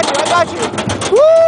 Vai, vai, Gatinho! Uh!